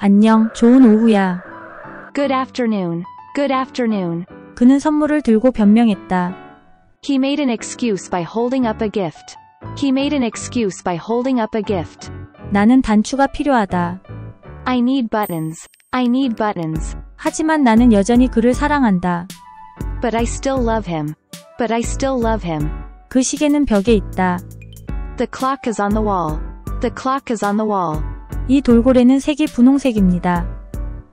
안녕, 좋은 오후야. Good afternoon. Good afternoon. 그는 선물을 들고 변명했다. He made an excuse by holding up a gift. He made an excuse by holding up a gift. 나는 단추가 필요하다. I need buttons. I need buttons. 하지만 나는 여전히 그를 사랑한다. But I still love him. But I still love him. 그 시계는 벽에 있다. The clock is on the wall. The clock is on the wall. 이 돌고래는 색이 분홍색입니다.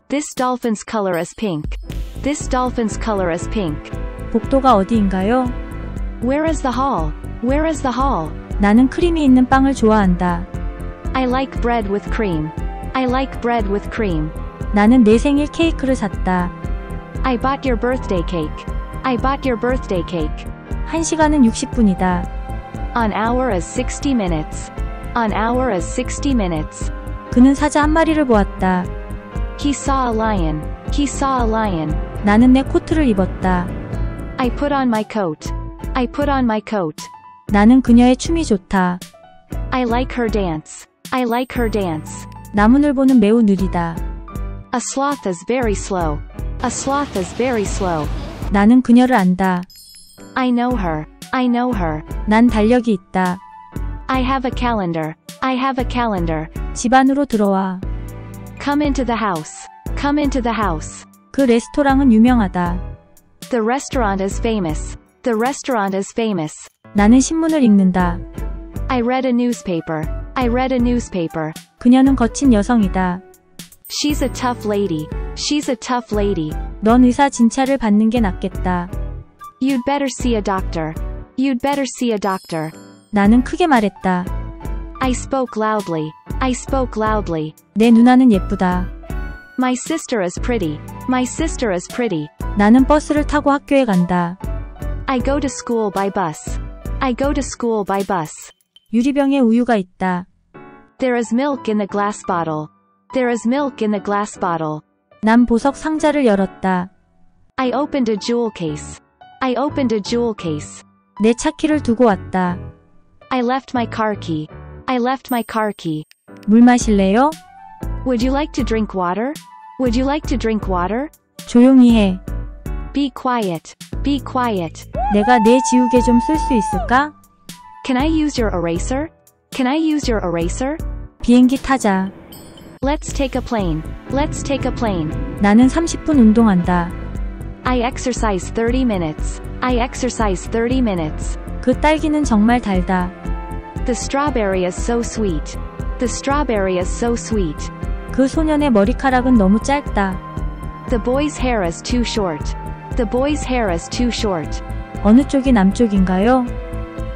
This dolphin's color is pink. This dolphin's color is pink. 복도가 어디인가요? Where is the hall? Where is the hall? 나는 크림이 있는 빵을 좋아한다. I like bread with cream. I like bread with cream. 나는 내 생일 케이크를 샀다. I bought your birthday cake. I bought your birthday cake. 1시간은 60분이다. An hour is 60 minutes. An hour is 60 minutes. 그는 사자 한 마리를 보았다. He saw a lion. He saw a lion. 나는 내 코트를 입었다. I put on my coat. I put on my coat. 나는 그녀의 춤이 좋다. I like her dance. I like her dance. 나무늘보는 매우 느리다. A sloth is very slow. A sloth is very slow. 나는 그녀를 안다. I know her. I know her. 난 달력이 있다. I have a calendar. I have a calendar. 집 안으로 들어와. Come into the house. Come into the house. 그 레스토랑은 유명하다. The restaurant is famous. The restaurant is famous. 나는 신문을 읽는다. I read a newspaper. I read a newspaper. 그녀는 거친 여성이다. She's a tough lady. She's a tough lady. 넌 의사 진찰을 받는 게 낫겠다. You'd better see a doctor. You'd better see a doctor. 나는 크게 말했다. I spoke loudly. I spoke loudly. 내 누나는 예쁘다. My sister is pretty. My sister is pretty. 나는 버스를 타고 학교에 간다. I go to school by bus. I go to school by bus. 유리병에 우유가 있다. There is milk in the glass bottle. There is milk in the glass bottle. 난 보석 상자를 열었다. I opened a jewel case. I opened a jewel case. 내 차키를 두고 왔다. I left my car key. I left my car key. 물 마실래요? Would you like to drink water? Would you like to drink water? 조용히 해. Be quiet. Be quiet. 내가 내 지우개 좀 쓸 수 있을까? Can I use your eraser? Can I use your eraser? 비행기 타자. Let's take a plane. Let's take a plane. 나는 30분 운동한다. I exercise 30 minutes. I exercise 30 minutes. 그 딸기는 정말 달다. The strawberry is so sweet. The strawberry is so sweet. 그 소년의 머리카락은 너무 짧다. The boy's hair is too short. The boy's hair is too short. 어느 쪽이 남쪽인가요?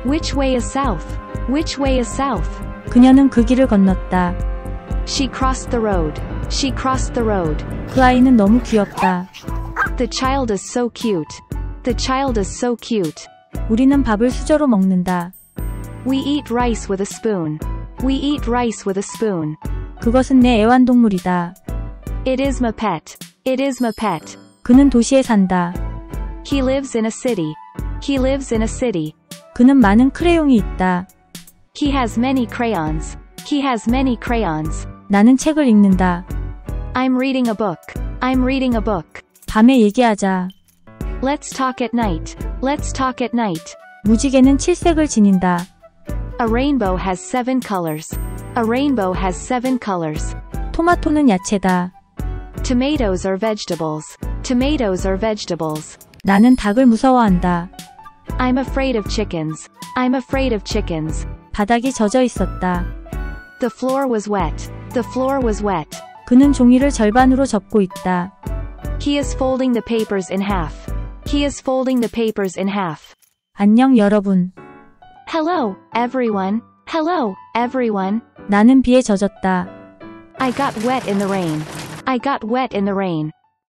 Which way is south? Which way is south? 그녀는 그 길을 건넜다. She crossed the road. She crossed the road. 그 아이는 너무 귀엽다. The child is so cute. The child is so cute. 우리는 밥을 수저로 먹는다. We eat rice with a spoon. We eat rice with a spoon. 그것은 내 애완동물이다. It is my pet. It is my pet. 그는 도시에 산다. He lives in a city. He lives in a city. 그는 많은 크레용이 있다. He has many crayons. He has many crayons. 나는 책을 읽는다. I'm reading a book. I'm reading a book. 밤에 얘기하자. Let's talk at night. Let's talk at night. 무지개는 칠색을 지닌다. A rainbow has seven colors. A rainbow has seven colors. 토마토는 야채다. Tomatoes are vegetables. Tomatoes are vegetables. 나는 닭을 무서워한다. I'm afraid of chickens. I'm afraid of chickens. 바닥이 젖어 있었다. The floor was wet. The floor was wet. 그는 종이를 절반으로 접고 있다. He is folding the papers in half. He is folding the papers in half. 안녕 여러분. Hello, everyone. Hello, everyone. 나는 비에 젖었다. I got wet in the rain. I got wet in the rain.